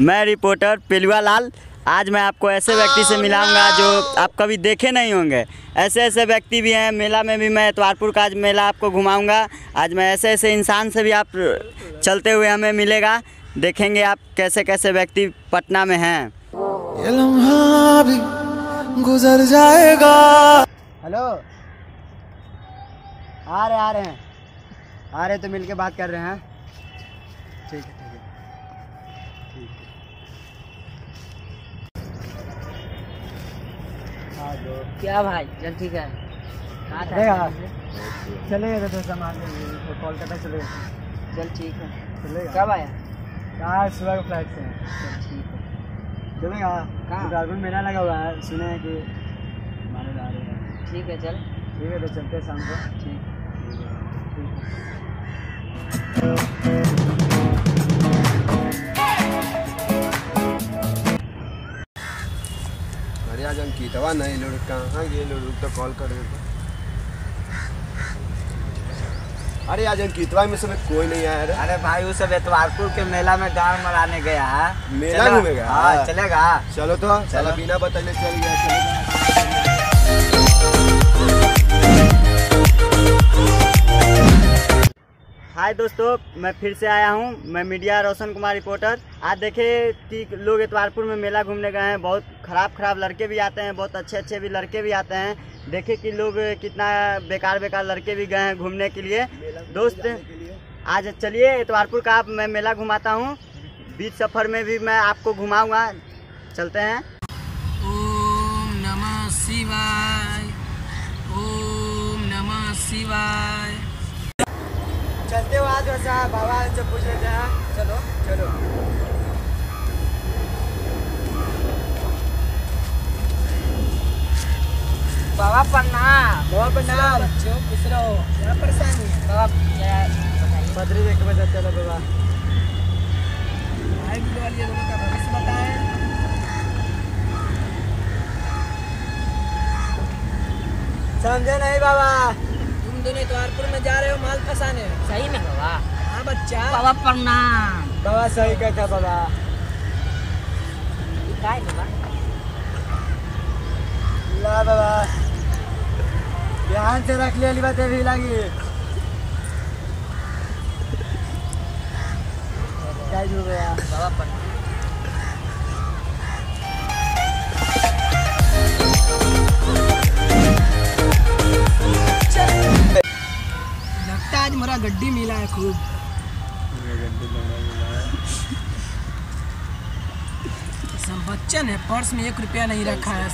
मैं रिपोर्टर पेलुआ लाल। आज मैं आपको ऐसे व्यक्ति से मिलाऊँगा जो आप कभी देखे नहीं होंगे। ऐसे ऐसे व्यक्ति भी हैं मेला में भी मैं इतवारपुर का आज मेला आपको घुमाऊँगा। आज मैं ऐसे ऐसे इंसान से भी आप चलते हुए हमें मिलेगा। देखेंगे आप कैसे कैसे व्यक्ति पटना में हैं। ये भी गुजर जाएगा। हेलो। आ रहे आ रहे हैं। आ रहे तो मिलके बात कर रहे हैं। ठीक ठीक है। क्या भाई? चल ठीक है। कहाँ था? चलेगा चलेगा तो सामान कोलकाता चलेगा चल ठीक है। चलेगा कब आया? कहाँ सुबह का फ़्लाइट से। हैं। चल ठीक है। चलेगा कहाँ? उदारपुर मेला लगा हुआ है। सुने हैं कि हमारे जा रहे हैं। ठीक है चल। ठीक है तो चलते हैं शाम को। ठीक। ठीक आज अंकितवा नहीं ಇಲ್ಲಿ कहाँ ಹಾಗೆ ಇಲ್ಲಿ तो कॉल कर रहे थे अरे आज अंकितवा में समय कोई नहीं आया अरे भाई वो सब एतवारपुर के मेला में गाँव मराने गया है? मेला घूमेगा? हाँ चलेगा। चलो तो चलो। बिना बताने चल गया चलो हाय दोस्तों, मैं फिर से आया हूँ। मैं मीडिया रोशन कुमार रिपोर्टर। आज देखे कि लोग इतवारपुर में मेला घूमने गए हैं। बहुत खराब खराब लड़के भी आते हैं, बहुत अच्छे अच्छे भी लड़के भी आते हैं। देखे कि लोग कितना बेकार बेकार लड़के भी गए हैं घूमने के लिए। दोस्त के लिए। आज चलिए इतवारपुर का मैं मेला घुमाता हूँ। बीच सफ़र में भी मैं आपको घुमाऊँगा। चलते हैं। चलते हो आज वैसा बाबा से पूछ लेते हैं? चलो चलो। बाबा प्रणाम बाबा प्रणाम बच्चों खुश रहो। क्या परेशानी बाबा बद्री देख के बजा चलो बाबा। भाई वाली दोनों का भविष्य बताए। समझे नहीं बाबा? दोनों इतवारपुर में जा रहे हो माल फंसाने। सही में बाबा। हाँ बच्चा। बाबा प्रणाम। बाबा सही कहता बाबा। काय बाबा। ला बाबा। ध्यान से रख लिया बात भी लगी। बाबा प्रणाम। आज मेरा गड्डी मिला है खूब। सब बच्चन है पर्स में एक रुपया नहीं रखा है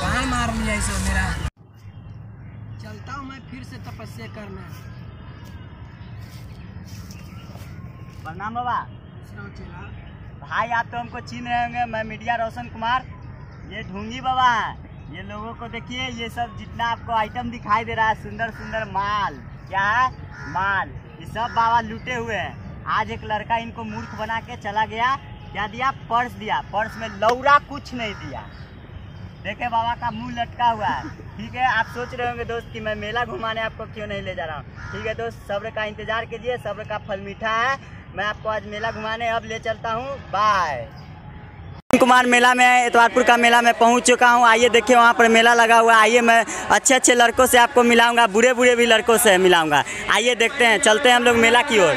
कहाँ मार लिया इसे मेरा। चलता हूँ मैं फिर से तपस्या करना। प्रणाम बाबा। भाई आप तो हमको चिन्ह रहे होंगे मैं मीडिया रोशन कुमार। ये ढूँगी बाबा है। ये लोगों को देखिए, ये सब जितना आपको आइटम दिखाई दे रहा है, सुंदर सुंदर माल। क्या है? माल। ये सब बाबा लूटे हुए हैं। आज एक लड़का इनको मूर्ख बना के चला गया। क्या दिया? पर्स दिया। पर्स में लौरा कुछ नहीं दिया। देखे बाबा का मुँह लटका हुआ है। ठीक है, आप सोच रहे होंगे, दोस्त, कि मैं मेला घुमाने आपको क्यों नहीं ले जा रहा हूँ? ठीक है, दोस्त, सब्र का इंतज़ार कीजिए। सब्र का फल मीठा है। मैं आपको आज मेला घुमाने अब ले चलता हूँ। बाय कुमार मेला में इतवारपुर का मेला में पहुँच चुका हूँ। आइए देखिए, वहाँ पर मेला लगा हुआ आइए, मैं अच्छे अच्छे लड़कों से आपको मिलाऊँगा बुरे बुरे भी लड़कों से मिलाऊँगा। आइए देखते हैं, चलते हैं हम लोग मेला की ओर।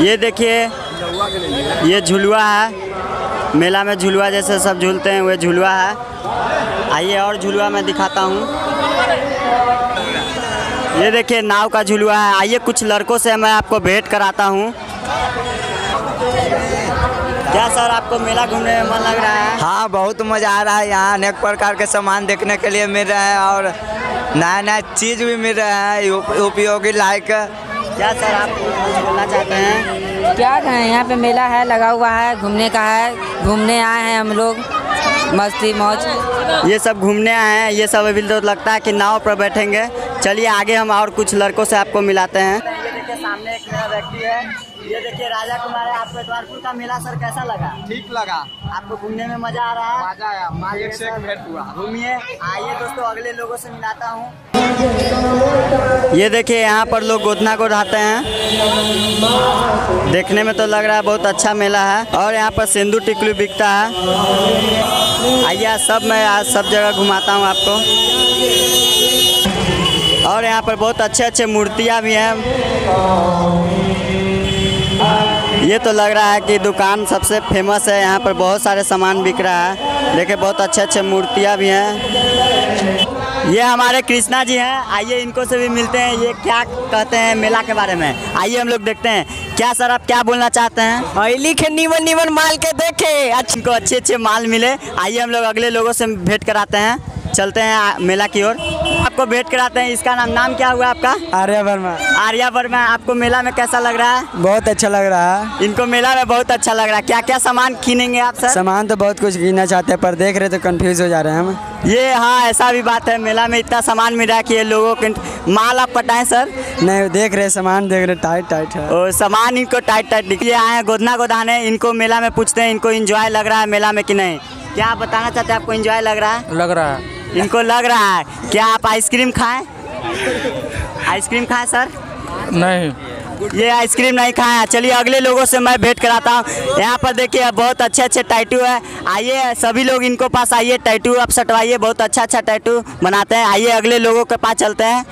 ये देखिए, ये झुलुआ है। मेला में झुलुआ जैसे सब झूलते हैं वह झुलुआ है। आइए और झुलुआ मैं दिखाता हूँ। ये देखिए, नाव का झुलुआ है। आइए, कुछ लड़कों से मैं आपको भेंट कराता हूँ। क्या सर आपको मेला घूमने में मन लग रहा है? हाँ बहुत मज़ा आ रहा है यहाँ। अनेक प्रकार के सामान देखने के लिए मिल रहे हैं और नया नया चीज़ भी मिल रहा है उपयोगी लायक। क्या सर आप कुछ बोलना चाहते हैं? क्या कहें यहाँ पे मेला है लगा हुआ है घूमने का है। घूमने आए हैं हम लोग। मस्ती मौज। ये सब घूमने आए हैं। ये सब अभी तो लगता है कि नाव पर बैठेंगे। चलिए आगे हम और कुछ लड़कों से आपको मिलाते हैं। सामने एक व्यक्ति है। ये देखिए राजा कुमार है आपको इतवारपुर का मेला सर कैसा लगा? ठीक लगा। आपको घूमने में मज़ा आ रहा है? मज़ा आया। माँ एक से एक भेंट हुआ। घूमिए। आइए दोस्तों अगले लोगों से मिलाता हूँ। ये देखिए यहाँ पर लोग गोदना को उठाते हैं। देखने में तो लग रहा है बहुत अच्छा मेला है। और यहाँ पर सिंदूर टिकलू बिकता है। आइए सब मैं आज सब जगह घुमाता हूँ आपको। और यहाँ पर बहुत अच्छे अच्छे मूर्तियाँ भी हैं। ये तो लग रहा है कि दुकान सबसे फ़ेमस है यहाँ पर बहुत सारे सामान बिक रहा है। देखिए बहुत अच्छे अच्छे मूर्तियाँ भी हैं। ये हमारे कृष्णा जी हैं। आइए इनको से भी मिलते हैं। ये क्या कहते हैं मेला के बारे में? आइए हम लोग देखते हैं। क्या सर आप क्या बोलना चाहते हैं? ऑयली के नीमन नीमन माल के देखे। अच्छा अच्छे अच्छे माल मिले। आइए हम लोग अगले लोगों से भेंट कराते हैं। चलते हैं मेला की ओर। आपको भेंट कराते हैं। इसका नाम नाम क्या हुआ आपका? आर्या वर्मा। आर्या वर्मा आपको मेला में कैसा लग रहा है? बहुत अच्छा लग रहा है। इनको मेला में बहुत अच्छा लग रहा है। क्या क्या सामान खीनेंगे आप सर? सामान तो बहुत कुछ गिनना चाहते हैं पर देख रहे तो कन्फ्यूज़ हो जा रहे हैं हम। ये हाँ ऐसा भी बात है। मेला में इतना सामान मिल रहा है कि ये लोगों के माल आप पटाएँ सर? नहीं देख रहे सामान देख रहे टाइट टाइट है। और सामान इनको टाइट टाइट दिख ये आए हैं गोदना गोदाने इनको मेला में पूछते हैं इनको एंजॉय लग रहा है मेला में कि नहीं? क्या आप बताना चाहते हैं आपको एंजॉय लग रहा है? लग रहा है। इनको लग रहा है। क्या आप आइसक्रीम खाएँ? आइसक्रीम खाएँ सर? नहीं। ये आइसक्रीम नहीं खाया। चलिए अगले लोगों से मैं भेंट कराता हूँ। यहाँ पर देखिए बहुत अच्छे अच्छे टैटू है। आइए, सभी लोग इनको पास आइए टैटू आप सटवाइए। बहुत अच्छा अच्छा टैटू बनाते हैं। आइए, अगले लोगों के पास चलते हैं।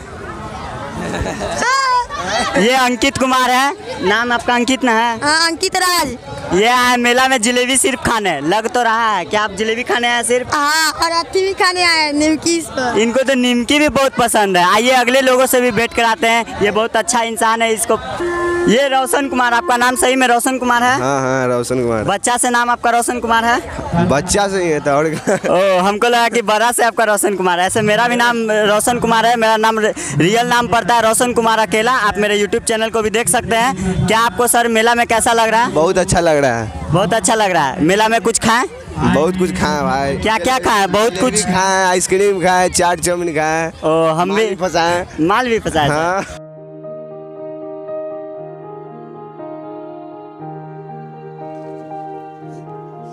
ये अंकित कुमार है। नाम आपका अंकित ना है? आ, अंकित राज। ये आए मेला में जलेबी सिर्फ़ खाने। लग तो रहा है। क्या आप जलेबी खाने आए सिर्फ़? हाँ और अथी भी खाने आए हैं निमकी इनको तो निमकी भी बहुत पसंद है। आइए अगले लोगों से भी भेंट कराते हैं। ये बहुत अच्छा इंसान है इसको ये रोशन कुमार आपका नाम सही में रोशन कुमार है? हाँ हाँ रोशन कुमार। बच्चा से नाम आपका रोशन कुमार है? बच्चा से ही है तो और ओ हमको लगा कि बड़ा से आपका रोशन कुमार है। ऐसे मेरा भी नाम रोशन कुमार है मेरा नाम रियल नाम पड़ता है रोशन कुमार अकेला। आप मेरे यूट्यूब चैनल को भी देख सकते हैं। क्या आपको सर मेला में कैसा लग रहा है? बहुत अच्छा लग रहा है। बहुत अच्छा लग रहा है। मेला में कुछ खाएँ? बहुत कुछ खाए भाई। क्या क्या खाए? बहुत कुछ खाए आइसक्रीम खाए चाट चाउमीन खाए। हम भी फंसाए। माल भी फंसाए। हाँ।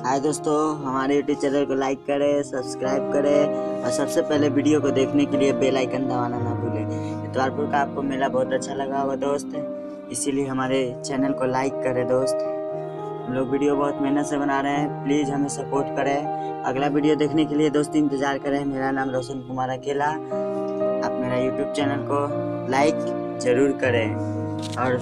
हाय दोस्तों, हमारे यूट्यूब चैनल को लाइक करें सब्सक्राइब करें और सबसे पहले वीडियो को देखने के लिए बेल आइकन दबाना ना भूलें। इतवारपुर का आपको मेला बहुत अच्छा लगा होगा दोस्त। इसीलिए हमारे चैनल को लाइक करें दोस्त। हम लोग वीडियो बहुत मेहनत से बना रहे हैं। प्लीज़ हमें सपोर्ट करें। अगला वीडियो देखने के लिए दोस्त इंतज़ार करें। मेरा नाम रोशन कुमार अकेला। आप मेरा यूट्यूब चैनल को लाइक ज़रूर करें। और